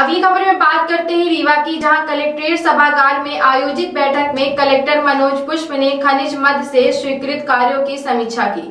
अगली खबर में बात करते हैं रीवा की, जहाँ कलेक्ट्रेट सभागार में आयोजित बैठक में कलेक्टर मनोज पुष्प ने खनिज मद से स्वीकृत कार्यों की समीक्षा की।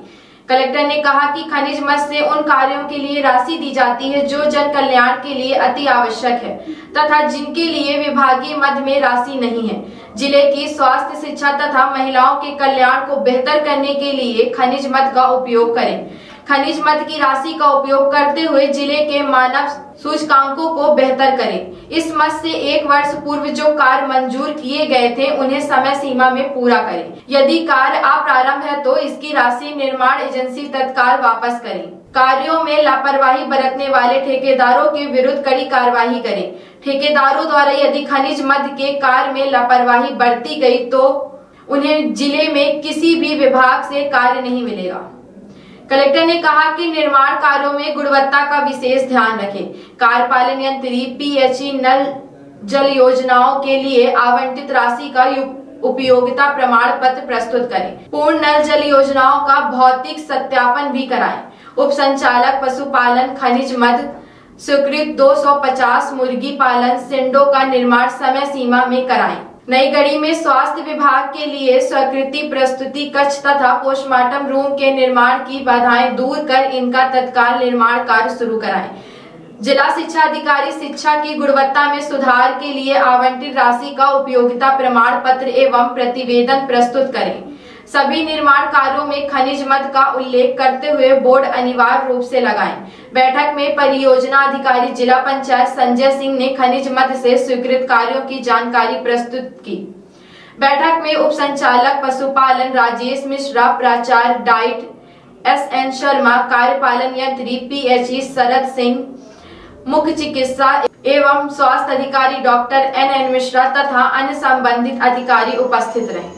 कलेक्टर ने कहा कि खनिज मद से उन कार्यों के लिए राशि दी जाती है जो जन कल्याण के लिए अति आवश्यक है, तथा जिनके लिए विभागीय मद में राशि नहीं है। ज़िले की स्वास्थ्य, शिक्षा तथा महिलाओं के कल्याण को बेहतर करने के लिए खनिज मद का उपयोग करें। खनिज मद की राशि का उपयोग करते हुए ज़िले के मानव सूचकांकों को बेहतर करें। इस मद से एक वर्ष पूर्व जो कार्य मंजूर किए गए थे, उन्हें समय सीमा में पूरा करें। यदि कार्य अप्रारंभ है तो इसकी राशि निर्माण एजेंसी तत्काल वापस करें। कार्यों में लापरवाही बरतने वाले ठेकेदारों के विरुद्ध कड़ी कार्रवाई करें। ठेकेदारों द्वारा यदि खनिज मद के कार्य में लापरवाही बरती गई तो उन्हें ज़िले में किसी भी विभाग से कार्य नहीं मिलेगा। कलेक्टर ने कहा कि निर्माण कार्यों में गुणवत्ता का विशेष ध्यान रखें। कार्यपालन यंत्री, पीएचई, नल जल योजनाओं के लिए आवंटित राशि का उपयोगिता प्रमाण पत्र प्रस्तुत करें। पूर्ण नल जल योजनाओं का भौतिक सत्यापन भी कराएँ। उप संचालक पशुपालन, खनिज, मद, स्वीकृत 250 मुर्गी पालन, सिंडो का निर्माण समय सीमा में कराएँ। नई गढ़ी में स्वास्थ्य विभाग के लिए स्वीकृति प्रस्तुति कक्ष तथा पोस्टमार्टम रूम के निर्माण की बाधाएँ दूर कर इनका तत्काल निर्माण कार्य शुरू कराएँ। जिला शिक्षा अधिकारी शिक्षा की गुणवत्ता में सुधार के लिए आवंटित राशि का उपयोगिता प्रमाण पत्र एवं प्रतिवेदन प्रस्तुत करें। सभी निर्माण कार्यों में खनिज मद का उल्लेख करते हुए बोर्ड अनिवार्य रूप से लगाएँ। बैठक में परियोजना अधिकारी जिला पंचायत संजय सिंह ने खनिज मद से स्वीकृत कार्यों की जानकारी प्रस्तुत की बैठक में उप संचालक पशुपालन राजेश मिश्रा, प्राचार्य डाइट एस एन शर्मा, कार्यपालन यंत्री P H E Sharad Singh, मुख्य चिकित्सा एवं स्वास्थ्य अधिकारी डॉक्टर एन एन मिश्रा तथा अन्य संबंधित अधिकारी उपस्थित रहे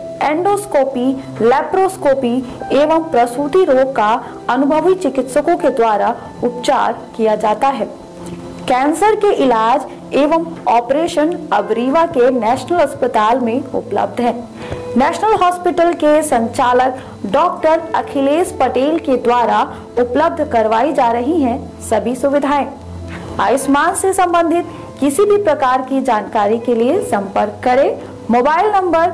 एंडोस्कोपी, लेप्रोस्कोपी एवं प्रसूति रोग का अनुभवी चिकित्सकों के द्वारा उपचार किया जाता है। कैंसर के इलाज एवं ऑपरेशन अब रीवा के नेशनल अस्पताल में उपलब्ध है। नेशनल हॉस्पिटल के संचालक डॉक्टर अखिलेश पटेल के द्वारा उपलब्ध करवाई जा रही हैं सभी सुविधाएँ। आयुष्मान से संबंधित किसी भी प्रकार की जानकारी के लिए संपर्क करें। मोबाइल नंबर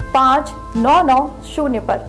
पाँच नौ नौ शून्य पर।